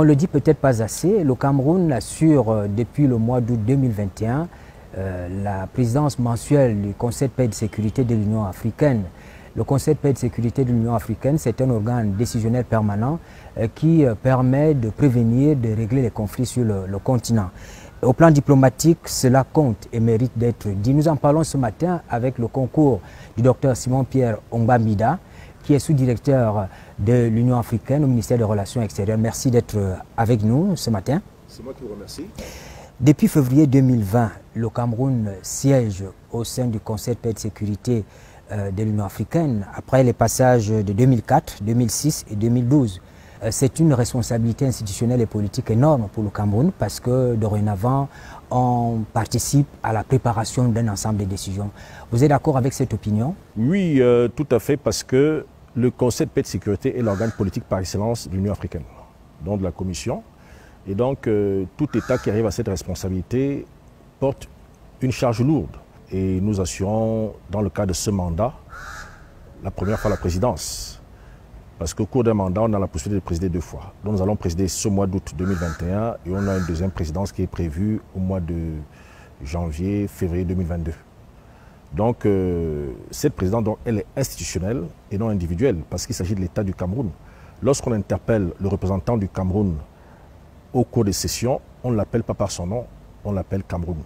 On le dit peut-être pas assez, le Cameroun assure euh, depuis le mois d'août 2021 euh, la présidence mensuelle du Conseil de paix et de sécurité de l'Union africaine. Le Conseil de paix et de sécurité de l'Union africaine, c'est un organe décisionnel permanent euh, qui permet de prévenir, de régler les conflits sur le, continent. Au plan diplomatique, cela compte et mérite d'être dit. Nous en parlons ce matin avec le concours du docteur Simon-Pierre Ombamida, qui est sous-directeur de l'Union africaine au ministère des Relations extérieures. Merci d'être avec nous ce matin. C'est moi qui vous remercie. Depuis février 2020, le Cameroun siège au sein du Conseil de paix et de sécurité euh, de l'Union africaine après les passages de 2004, 2006 et 2012. Euh, C'est une responsabilité institutionnelle et politique énorme pour le Cameroun parce que dorénavant, on participe à la préparation d'un ensemble de décisions. Vous êtes d'accord avec cette opinion? Oui, euh, tout à fait, parce que le Conseil de paix et de sécurité est l'organe politique par excellence de l'Union africaine, donc de la Commission. Et donc, euh, tout État qui arrive à cette responsabilité porte une charge lourde. Et nous assurons, dans le cadre de ce mandat, la première fois la présidence. Parce qu'au cours d'un mandat, on a la possibilité de présider deux fois. Donc nous allons présider ce mois d'août 2021 et on a une deuxième présidence qui est prévue au mois de janvier, février 2022. Donc euh, cette présidence, donc, elle est institutionnelle et non individuelle parce qu'il s'agit de l'État du Cameroun. Lorsqu'on interpelle le représentant du Cameroun au cours des sessions, on ne l'appelle pas par son nom, on l'appelle Cameroun.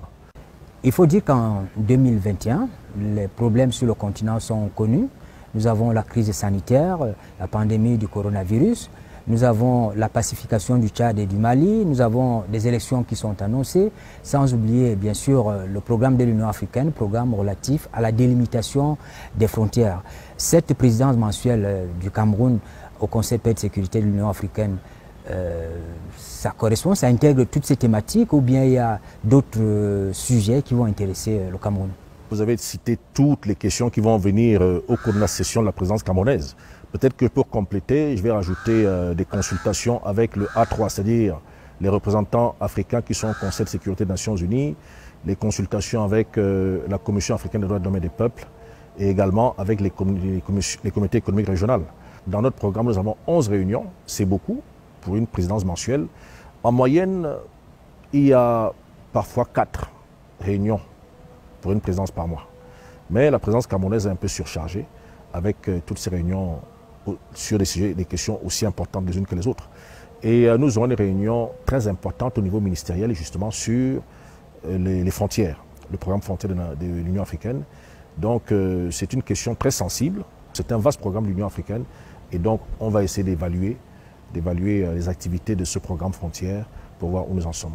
Il faut dire qu'en 2021, les problèmes sur le continent sont connus. Nous avons la crise sanitaire, la pandémie du coronavirus, nous avons la pacification du Tchad et du Mali, nous avons des élections qui sont annoncées, sans oublier bien sûr le programme de l'Union africaine, programme relatif à la délimitation des frontières. Cette présidence mensuelle euh, du Cameroun au Conseil de paix et de sécurité de l'Union africaine, euh, ça correspond, ça intègre toutes ces thématiques ou bien il y a d'autres euh, sujets qui vont intéresser euh, le Cameroun? Vous avez cité toutes les questions qui vont venir euh, au cours de la session de la présidence camerounaise. Peut-être que pour compléter, je vais rajouter euh, des consultations avec le A3, c'est-à-dire les représentants africains qui sont au Conseil de sécurité des Nations Unies, les consultations avec euh, la Commission africaine des droits de l'homme et des peuples et également avec les, comités économiques régionales. Dans notre programme, nous avons 11 réunions, c'est beaucoup pour une présidence mensuelle. En moyenne, il y a parfois 4 réunions pour une présidence par mois. Mais la présidence camerounaise est un peu surchargée avec euh, toutes ces réunions sur des sujets, des questions aussi importantes les unes que les autres. Et euh, nous aurons des réunions très importantes au niveau ministériel, justement, sur euh, les, frontières, le programme frontière de, de l'Union africaine. Donc, c'est une question très sensible. C'est un vaste programme de l'Union africaine. Et donc, on va essayer d'évaluer, d'évaluer les activités de ce programme frontière pour voir où nous en sommes.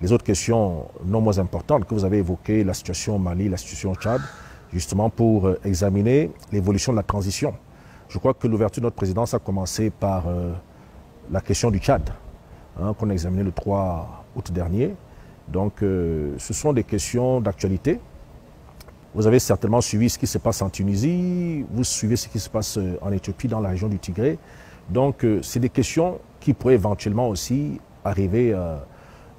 Les autres questions non moins importantes que vous avez évoquées, la situation au Mali, la situation au Tchad, justement pour euh, examiner l'évolution de la transition. Je crois que l'ouverture de notre présidence a commencé par euh, la question du Tchad, hein, qu'on a examiné le 3 août dernier. Donc, euh, ce sont des questions d'actualité. Vous avez certainement suivi ce qui se passe en Tunisie, vous suivez ce qui se passe en Éthiopie, dans la région du Tigré. Donc, euh, c'est des questions qui pourraient éventuellement aussi arriver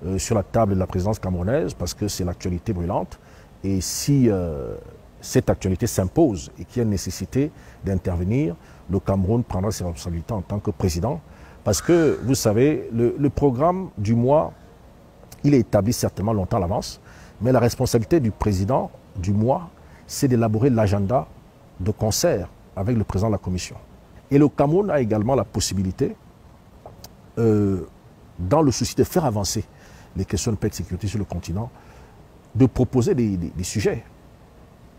euh, sur la table de la présidence camerounaise parce que c'est l'actualité brûlante. Et si euh, cette actualité s'impose et qu'il y a une nécessité d'intervenir, le Cameroun prendra ses responsabilités en tant que président. Parce que, vous savez, le, programme du mois, il est établi certainement longtemps à l'avance, mais la responsabilité du président du mois, c'est d'élaborer l'agenda de concert avec le président de la commission. Et le Cameroun a également la possibilité, euh, dans le souci de faire avancer les questions de paix et de sécurité sur le continent, de proposer des, sujets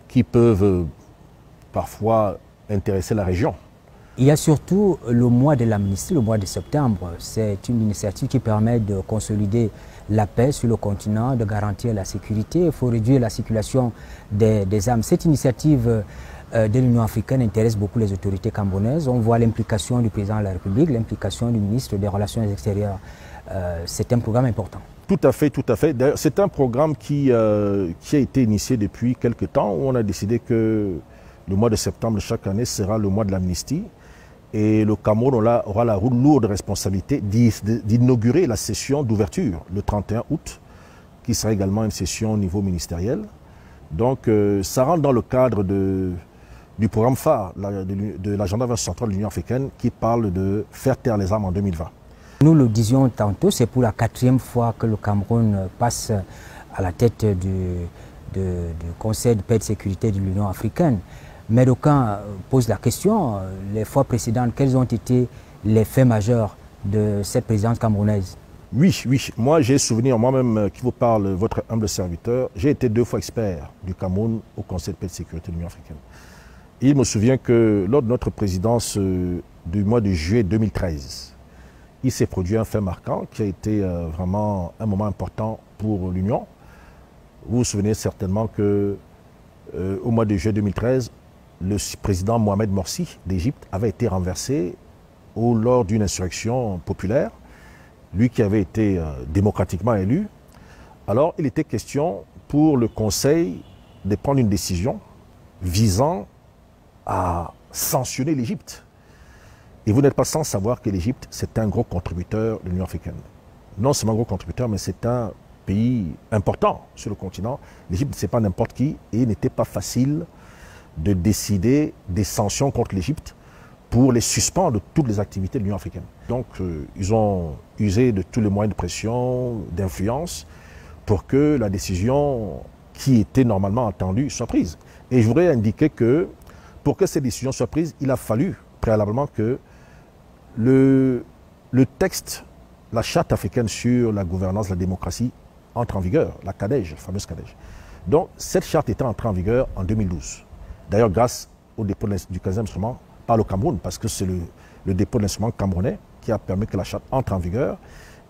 qui peuvent euh, parfois intéresser la région. Il y a surtout le mois de l'amnistie, le mois de septembre. C'est une initiative qui permet de consolider la paix sur le continent, de garantir la sécurité. Il faut réduire la circulation des, des armes. Cette initiative euh, de l'Union africaine intéresse beaucoup les autorités camerounaises. On voit l'implication du président de la République, l'implication du ministre des Relations extérieures. Euh, C'est un programme important. Tout à fait, tout à fait. C'est un programme qui, euh, qui a été initié depuis quelque temps où on a décidé que le mois de septembre chaque année sera le mois de l'amnistie. Et le Cameroun aura, la lourde responsabilité d'inaugurer la session d'ouverture le 31 août, qui sera également une session au niveau ministériel. Donc, euh, ça rentre dans le cadre du programme phare de, l'agenda 20 central de l'Union africaine qui parle de faire taire les armes en 2020. Nous le disions tantôt, c'est pour la quatrième fois que le Cameroun passe à la tête du, Conseil de paix et de sécurité de l'Union africaine. Mais d'aucuns posent la question, les fois précédentes, quels ont été les faits majeurs de cette présidence camerounaise? Oui, oui. Moi, j'ai souvenir, moi-même, qui vous parle, votre humble serviteur, j'ai été deux fois expert du Cameroun au Conseil de paix et de sécurité de l'Union africaine. Il me souvient que lors de notre présidence euh, du mois de juillet 2013, il s'est produit un fait marquant qui a été euh, vraiment un moment important pour l'Union. Vous vous souvenez certainement que euh, au mois de juillet 2013, le président Mohamed Morsi d'Égypte avait été renversé lors d'une insurrection populaire, lui qui avait été démocratiquement élu. Alors il était question pour le Conseil de prendre une décision visant à sanctionner l'Égypte. Et vous n'êtes pas sans savoir que l'Égypte, c'est un gros contributeur de l'Union africaine. Non seulement un gros contributeur, mais c'est un pays important sur le continent. L'Égypte, ce n'est pas n'importe qui et il n'était pas facile de décider des sanctions contre l'Égypte pour les suspendre de toutes les activités de l'Union africaine. Donc, euh, ils ont usé de tous les moyens de pression, d'influence, pour que la décision qui était normalement attendue soit prise. Et je voudrais indiquer que pour que ces décisions soient prises, il a fallu préalablement que le, texte, la charte africaine sur la gouvernance la démocratie entre en vigueur, la CADEJ, la fameuse CADEJ. Donc cette charte était entrée en vigueur en 2012. D'ailleurs grâce au dépôt du 15e instrument par le Cameroun, parce que c'est le, le dépôt de l'instrument camerounais qui a permis que la charte entre en vigueur.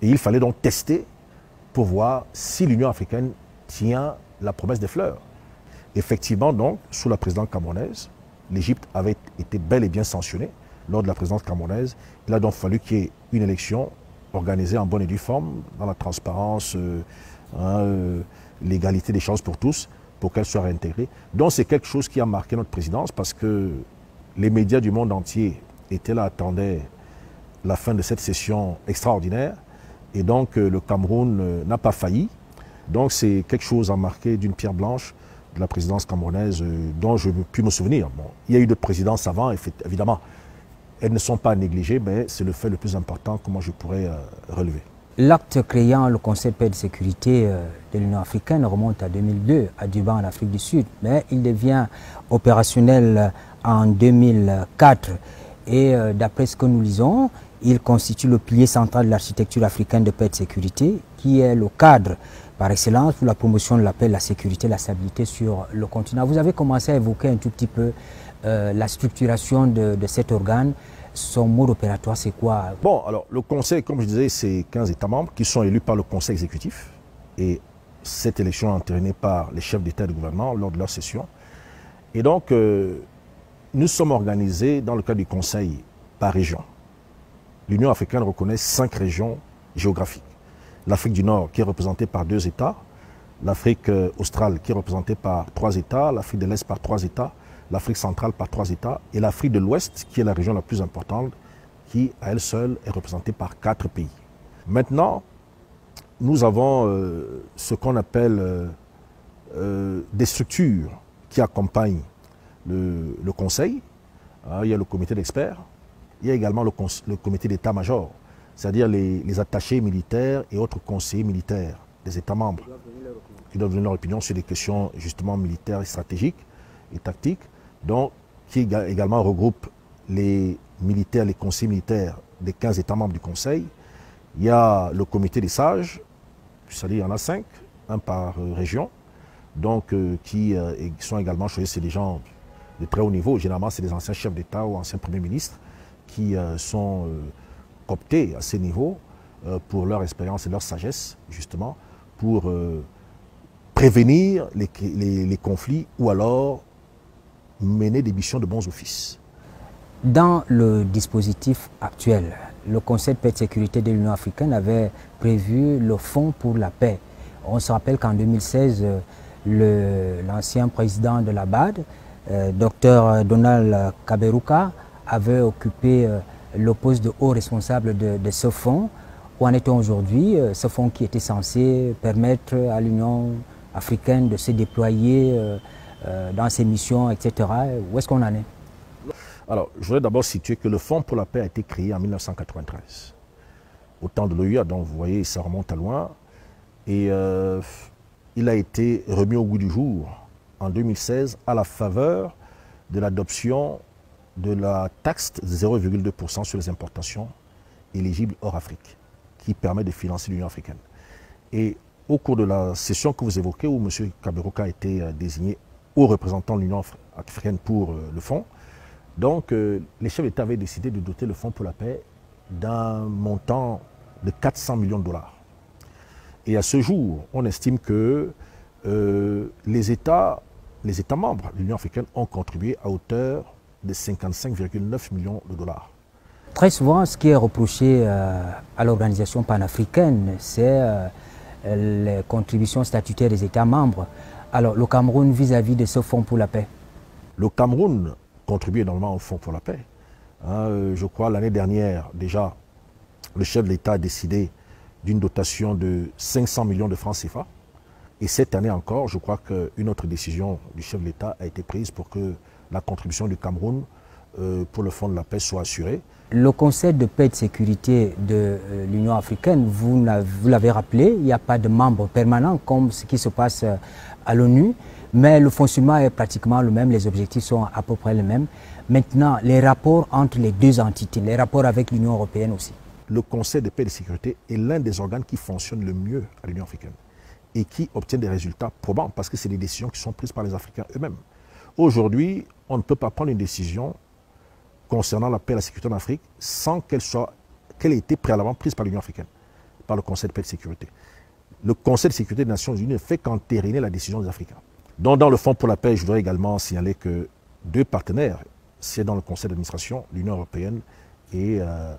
Et il fallait donc tester pour voir si l'Union africaine tient la promesse des fleurs. Effectivement, donc, sous la présidence camerounaise, l'Égypte avait été bel et bien sanctionnée lors de la présidence camerounaise. Il a donc fallu qu'il y ait une élection organisée en bonne et due forme, dans la transparence, euh, hein, euh, l'égalité des chances pour tous, pour qu'elle soit réintégrée. Donc c'est quelque chose qui a marqué notre présidence parce que les médias du monde entier étaient là, attendaient la fin de cette session extraordinaire. Et donc euh, le Cameroun n'a pas failli. Donc c'est quelque chose à marquer d'une pierre blanche de la présidence camerounaise dont je puis me souvenir. Bon, il y a eu d'autres présidences avant, évidemment. Elles ne sont pas négligées, mais c'est le fait le plus important que je pourrais euh, relever. L'acte créant le Conseil de paix et de sécurité euh, de l'Union africaine remonte à 2002, à Duban, en Afrique du Sud, mais il devient opérationnel en 2004. Et d'après ce que nous lisons, il constitue le pilier central de l'architecture africaine de paix et de sécurité, qui est le cadre par excellence pour la promotion de la paix, la sécurité, la stabilité sur le continent. Vous avez commencé à évoquer un tout petit peu euh, la structuration de, cet organe. Son mode opératoire, c'est quoi? Bon, alors le Conseil, comme je disais, c'est 15 États membres qui sont élus par le Conseil exécutif. Et cette élection est entraînée par les chefs d'État et de gouvernement lors de leur session. Et donc, euh, nous sommes organisés dans le cadre du Conseil par région. L'Union africaine reconnaît cinq régions géographiques l'Afrique du Nord qui est représentée par deux États, l'Afrique euh, australe qui est représentée par trois États, l'Afrique de l'Est par trois États, l'Afrique centrale par trois États et l'Afrique de l'Ouest qui est la région la plus importante qui à elle seule est représentée par quatre pays. Maintenant, nous avons euh, ce qu'on appelle euh, des structures qui accompagnent le, Conseil. Ah, il y a le comité d'experts, il y a également le, comité d'état-major c'est-à-dire les, attachés militaires et autres conseillers militaires des États membres qui doivent donner leur opinion sur des questions justement militaires et stratégiques et tactiques, donc qui également regroupe les militaires, les conseillers militaires des 15 États membres du Conseil. Il y a le comité des sages, c'est-à-dire il y en a cinq, un par euh, région, donc euh, qui euh, sont également choisis, c'est des gens de très haut niveau, généralement c'est des anciens chefs d'État ou anciens premiers ministres qui sont opter à ces niveaux pour leur expérience et leur sagesse, justement, pour prévenir les, conflits ou alors mener des missions de bons offices. Dans le dispositif actuel, le Conseil de paix et de sécurité de l'Union africaine avait prévu le Fonds pour la paix. On se rappelle qu'en 2016, l'ancien président de la BAD, euh, Dr Donald Kaberuka, avait occupé le poste de haut responsable de, ce fonds. Où en est-on aujourd'hui euh, Ce fonds qui était censé permettre à l'Union africaine de se déployer euh, euh, dans ses missions, etc. Où est-ce qu'on en est? Alors, je voudrais d'abord situer que le Fonds pour la paix a été créé en 1993. au temps de l'OUA, donc vous voyez, ça remonte à loin. Et euh, il a été remis au goût du jour en 2016 à la faveur de l'adoption de la taxe de 0,2% sur les importations éligibles hors Afrique, qui permet de financer l'Union africaine. Et au cours de la session que vous évoquez, où M. Kaberuka a été euh, désigné au représentant de l'Union africaine pour euh, le fonds, donc les chefs d'État avaient décidé de doter le fonds pour la paix d'un montant de 400 millions de dollars. Et à ce jour, on estime que euh, les, États, les États membres de l'Union africaine ont contribué à hauteur de 55,9 millions de dollars. Très souvent, ce qui est reproché euh, à l'organisation panafricaine, c'est euh, les contributions statutaires des États membres. Alors, le Cameroun vis-à-vis de ce fonds pour la paix? Le Cameroun contribue énormément au fonds pour la paix. Hein, je crois l'année dernière, déjà, le chef de l'État a décidé d'une dotation de 500 millions de francs CFA. Et cette année encore, je crois qu'une autre décision du chef de l'État a été prise pour que la contribution du Cameroun euh, pour le Fonds de la paix soit assurée. Le Conseil de paix et de sécurité de euh, l'Union africaine, vous l'avez rappelé, il n'y a pas de membre permanent comme ce qui se passe euh, à l'ONU, mais le fonctionnement est pratiquement le même, les objectifs sont à peu près les mêmes. Maintenant, les rapports entre les deux entités, les rapports avec l'Union européenne aussi le Conseil de paix et de sécurité est l'un des organes qui fonctionne le mieux à l'Union africaine et qui obtient des résultats probants parce que c'est des décisions qui sont prises par les Africains eux-mêmes. Aujourd'hui, on ne peut pas prendre une décision concernant la paix et la sécurité en Afrique sans qu'elle soit qu'elle ait été préalablement prise par l'Union africaine, par le Conseil de paix et de sécurité. Le Conseil de sécurité des Nations Unies ne fait qu'entériner la décision des Africains. Dans le Fonds pour la paix, je voudrais également signaler que deux partenaires, c'est dans le Conseil d'administration, l'Union européenne et euh,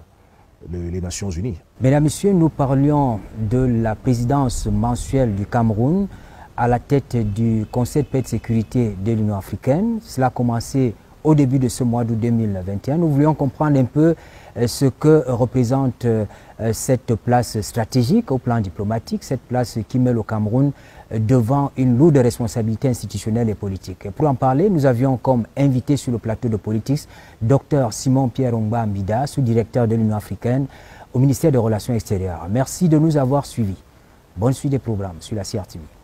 les Nations Unies. Mesdames, Messieurs, nous parlions de la présidence mensuelle du Cameroun à la tête du Conseil de paix et de sécurité de l'Union africaine. Cela a commencé au début de ce mois d'août 2021. Nous voulions comprendre un peu euh, ce que représente euh, cette place stratégique au plan diplomatique, cette place qui met le Cameroun euh, devant une lourde responsabilité institutionnelle et politique. pour en parler, nous avions comme invité sur le plateau de politique Dr Simon-Pierre Ongba Mbida, sous-directeur de l'Union africaine au ministère des Relations extérieures. Merci de nous avoir suivis. Bonne suite des programmes sur la CRTV.